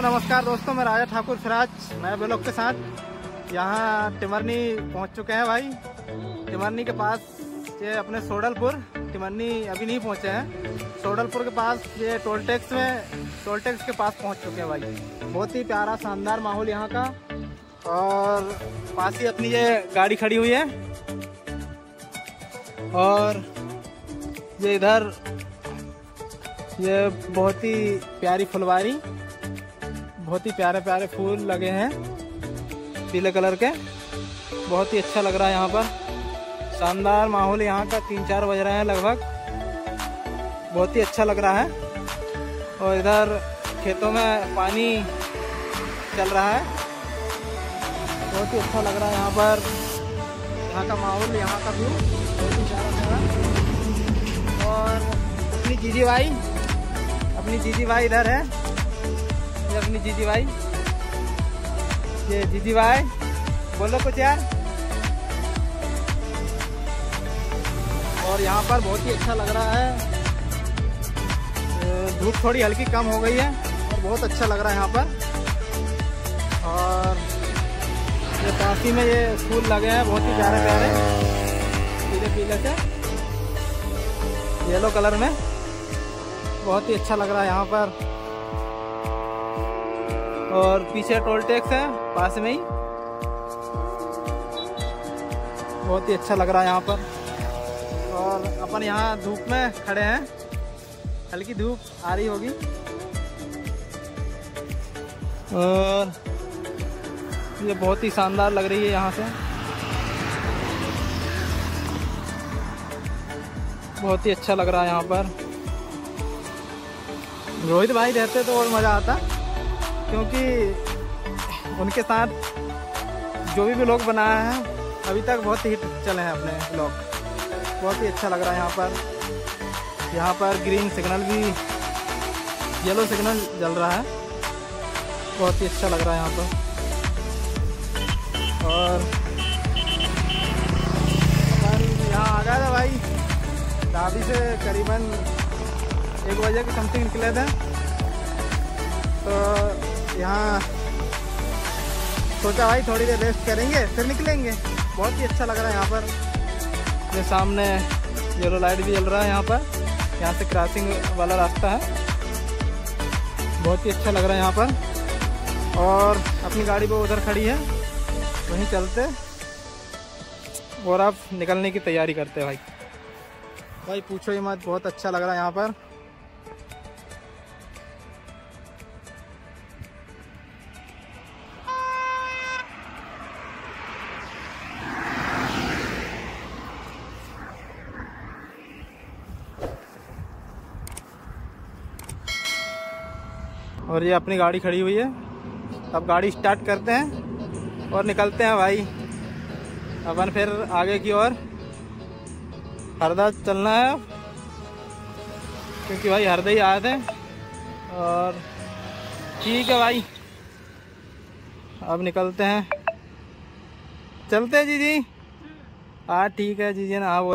तो नमस्कार दोस्तों, मैं राजा ठाकुर फिराज नए ब्लॉग के साथ। यहाँ टिमरनी पहुँच चुके हैं भाई। टिमरनी के पास ये अपने सोडलपुर टिमरनी अभी नहीं पहुँचे हैं। सोडलपुर के पास ये टोल टैक्स में, टोल टैक्स के पास पहुँच चुके हैं भाई। बहुत ही प्यारा, शानदार माहौल यहाँ का। और पास ही अपनी ये गाड़ी खड़ी हुई है। और ये इधर ये बहुत ही प्यारी फुलवारी। बहुत ही प्यारे प्यारे फूल लगे हैं, पीले कलर के। बहुत ही अच्छा लग रहा है यहाँ पर। शानदार माहौल यहाँ का, तीन चार बज रहे हैं लगभग। बहुत ही अच्छा लग रहा है। और इधर खेतों में पानी चल रहा है। बहुत ही अच्छा लग रहा है यहाँ पर। यहाँ का माहौल, यहाँ का व्यू बहुत ही प्यारा प्यारा और अपनी जीजी भाई, अपनी जीजी भाई इधर है। अपनी जीजी भाई। ये जीजी भाई, बोलो कुछ यार। और यहाँ पर बहुत ही अच्छा लग रहा है। धूप थोड़ी हल्की कम हो गई है, और बहुत अच्छा लग रहा है यहाँ पर। और ये काफ़ी में ये फूल लगे हैं, बहुत ही प्यारे प्यारे। पीले पीले से। येलो कलर में। बहुत ही अच्छा लग रहा है यहाँ पर। और पीछे टोल टैक्स है, पास में ही। बहुत ही अच्छा लग रहा है यहाँ पर। और अपन यहाँ धूप में खड़े हैं। हल्की धूप आ रही होगी। और ये बहुत ही शानदार लग रही है यहाँ से। बहुत ही अच्छा लग रहा है यहाँ पर। रोहित भाई रहते तो और मज़ा आता। क्योंकि उनके साथ जो भी लोग बनाया है, अभी तक बहुत हिट चले हैं अपने ब्लॉग बहुत ही अच्छा लग रहा है यहाँ पर। यहाँ पर ग्रीन सिग्नल भी येलो सिग्नल जल रहा है। बहुत ही अच्छा लग रहा है यहाँ पर। और यहाँ आ गया था भाई। दादी से करीबन एक बजे के समथिंग निकले थे। तो यहाँ। सोचा भाई थोड़ी देर रेस्ट करेंगे, फिर निकलेंगे। बहुत ही अच्छा लग रहा है यहाँ पर। ये सामने येलो लाइट भी जल रहा है यहाँ पर। यहाँ से क्रॉसिंग वाला रास्ता है। बहुत ही अच्छा लग रहा है यहाँ पर। और अपनी गाड़ी वो उधर खड़ी है। वहीं चलते। और आप निकलने की तैयारी करते भाई। भाई पूछो ये मत, बहुत अच्छा लग रहा है यहाँ पर। और ये अपनी गाड़ी खड़ी हुई है। अब गाड़ी स्टार्ट करते हैं और निकलते हैं भाई। अपन फिर आगे की ओर। हरदा चलना है। क्योंकि भाई हरदा ही आए थे। और ठीक है भाई। अब निकलते हैं। चलते हैं, जी जी। हाँ ठीक है, जी जी ना हाँ